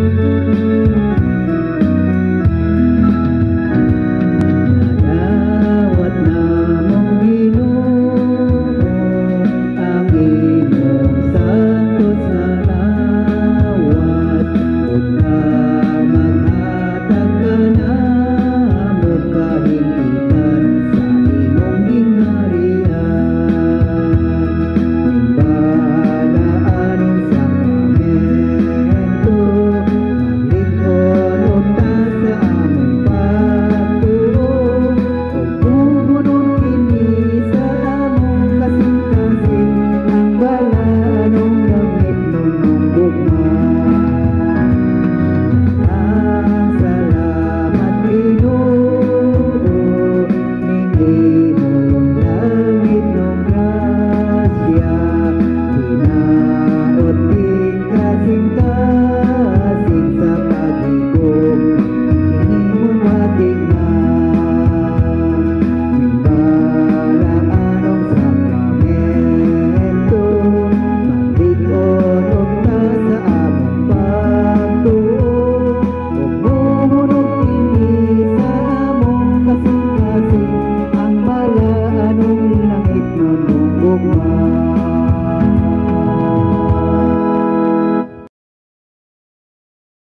Bye.